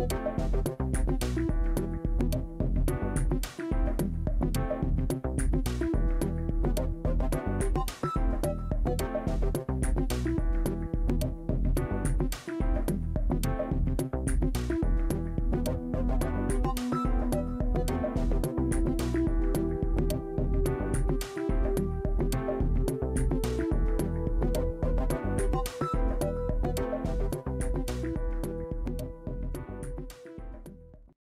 you